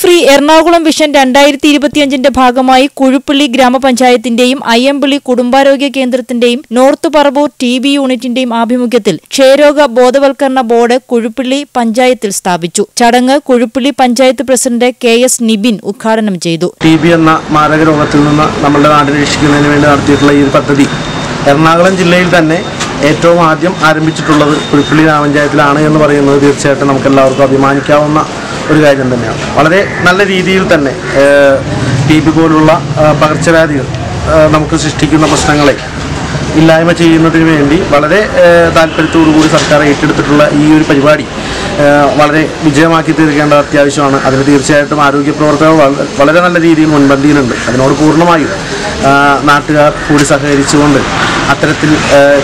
Free Ernakulam vision രണ്ടായിരത്തി ഇരുപത്തിയഞ്ചിന്റെ ഭാഗമായി കുഴുപ്പള്ളി ഗ്രാമപഞ്ചായത്തിന്റെയും അയ്യമ്പള്ളി കുടുംബാരോഗ്യ കേന്ദ്രത്തിന്റെയും നോർത്ത് പറവൂർ ടി ബി യൂണിറ്റിന്റെയും ആഭിമുഖ്യത്തിൽ ക്ഷയരോഗ ബോധവൽക്കരണ ബോർഡ് കുഴുപ്പള്ളി പഞ്ചായത്തിൽ സ്ഥാപിച്ചു. ചടങ്ങ് Kuzhuppilly panchayat president K S Nibin ഉദ്ഘാടനം ചെയ്തു. ടി ബി എന്ന മാരക രോഗത്തിൽ നിന്ന് നമ്മുടെ നാടിനെ രക്ഷിക്കുന്നതിന് വേണ്ടി നടത്തിയിട്ടുള്ള ഈ പദ്ധതി എറണാകുളം ജില്ലയിൽ തന്നെ ഏറ്റവും ആദ്യം ആരംഭിച്ചിട്ടുള്ളത് കുഴുപ്പള്ളി ഗ്രാമപഞ്ചായത്തിലാണ് എന്ന് പറയുന്നത് തീർച്ചയായിട്ടും നമുക്ക് എല്ലാവർക്കും അഭിമാനിക്കാവുന്ന ഒരു കാര്യം തന്നെയാണ്. വളരെ നല്ല രീതിയിൽ തന്നെ ടി ബി പോലുള്ള പകർച്ചവ്യാധികൾ നമുക്ക് സൃഷ്ടിക്കുന്ന പ്രശ്നങ്ങളെ ഇല്ലായ്മ ചെയ്യുന്നതിന് വേണ്ടി വളരെ താല്പര്യത്തോടുകൂടി സർക്കാർ ഏറ്റെടുത്തിട്ടുള്ള ഈ ഒരു പരിപാടി വളരെ വിജയമാക്കി തീർക്കേണ്ട അത്യാവശ്യമാണ്. അതിന് തീർച്ചയായിട്ടും ആരോഗ്യ പ്രവർത്തകർ വളരെ നല്ല രീതിയിൽ മുൻപന്തിയിലുണ്ട്. അതിനോട് പൂർണമായും നാട്ടുകാർ കൂടി സഹകരിച്ചുകൊണ്ട് അത്തരത്തിൽ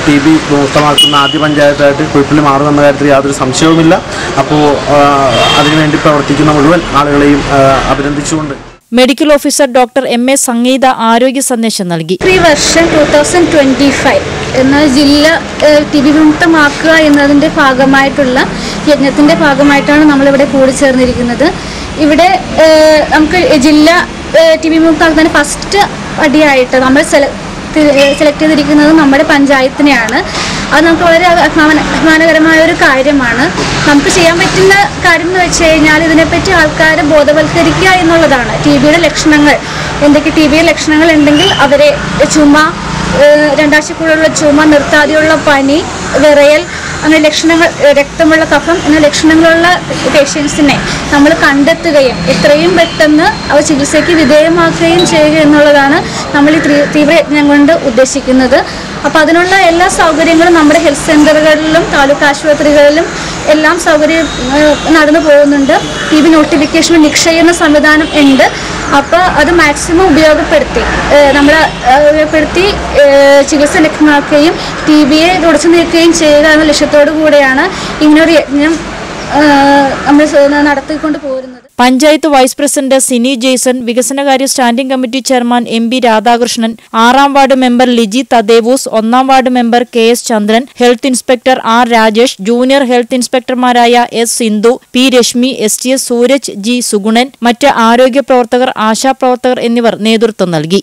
ടി ബി മുക്തമാക്കുന്ന ആദ്യ പഞ്ചായത്തായിട്ട് കുഴപ്പിൽ മാറുമെന്ന കാര്യത്തിൽ യാതൊരു സംശയവുമില്ല. അപ്പോൾ അതിനുവേണ്ടി പ്രവർത്തിക്കുന്ന മുഴുവൻ ആളുകളെയും അഭിനന്ദിച്ചുകൊണ്ട്. Medical officer doctor M A Sangeetha ആരോഗ്യ സന്ദേശം നൽകി. ഈ വർഷം ടൂ തൗസൻഡ് ട്വന്റി ഫൈവ് എന്ന ജില്ല ടി ബി വിമുക്തമാക്കുക എന്നതിന്റെ ഭാഗമായിട്ടുള്ള യജ്ഞത്തിന്റെ ഭാഗമായിട്ടാണ് നമ്മളിവിടെ കൂടിച്ചേർന്നിരിക്കുന്നത്. ഇവിടെ നമുക്ക് ജില്ല ടി ബി വിമുക്തമാക്കുന്നതിന് ഫസ്റ്റ് അടിയായിട്ട് നമ്മൾ സെല സെലക്ട് സെലക്ട് ചെയ്തിരിക്കുന്നത് നമ്മുടെ പഞ്ചായത്തിനെയാണ്. അത് നമുക്ക് വളരെ അഭിമാന അഭിമാനകരമായ ഒരു കാര്യമാണ്. നമുക്ക് ചെയ്യാൻ പറ്റുന്ന കാര്യം എന്ന് വെച്ച് കഴിഞ്ഞാൽ ഇതിനെപ്പറ്റി ആൾക്കാരെ ബോധവൽക്കരിക്കുക എന്നുള്ളതാണ്. ടി ബിയുടെ ലക്ഷണങ്ങൾ. എന്തൊക്കെ ടി ബിയുടെ ലക്ഷണങ്ങൾ ഉണ്ടെങ്കിൽ അവരെ ചുമ രണ്ടാഴ്ചക്കുള്ളിലുള്ള ചുമ നിർത്താതെയുള്ള പനി വിറയൽ അങ്ങനെ ലക്ഷണങ്ങൾ രക്തമുള്ള കഫം എന്ന ലക്ഷണങ്ങളുള്ള പേഷ്യൻസിനെ നമ്മൾ കണ്ടെത്തുകയും എത്രയും പെട്ടെന്ന് അവ ചികിത്സയ്ക്ക് വിധേയമാക്കുകയും ചെയ്യുക എന്നുള്ളതാണ് നമ്മൾ ഈ തീവ്രയജ്ഞം കൊണ്ട് ഉദ്ദേശിക്കുന്നത്. അപ്പോൾ അതിനുള്ള എല്ലാ സൗകര്യങ്ങളും നമ്മുടെ ഹെൽത്ത് സെന്ററുകളിലും താലൂക്ക് ആശുപത്രികളിലും എല്ലാം സൗകര്യം നടന്നു പോകുന്നുണ്ട്. ടി വി നോട്ടിഫിക്കേഷൻ നിക്ഷേപിക്കുന്ന സംവിധാനം ഉണ്ട്. അപ്പോൾ അത് മാക്സിമം ഉപയോഗപ്പെടുത്തി. നമ്മൾ ഉപയോഗപ്പെടുത്തി ചികിത്സ ലഭ്യമാക്കുകയും ടി ബിയെ തുടച്ചു നീക്കുകയും ചെയ്യുക എന്ന ലക്ഷ്യത്തോടു കൂടെയാണ് ഇങ്ങനൊരു യജ്ഞം നമ്മൾ നടത്തിക്കൊണ്ട് പോരുന്നത്. പഞ്ചായത്ത് വൈസ് പ്രസിഡന്റ് സിനി ജെയ്സൺ വികസനകാര്യ standing committee chairman M B Radhakrishnan ആറാം വാർഡ് മെമ്പർ ലിജി തദേവൂസ് ഒന്നാം ward member K S Chandran health inspector R Rajesh junior health ഇൻസ്പെക്ടർമാരായ S Sindhu P Rashmi S T S Sooraj G Suganan മറ്റ് ആരോഗ്യ പ്രവർത്തകർ ആശാപ്രവർത്തകർ എന്നിവർ നേതൃത്വം നൽകി.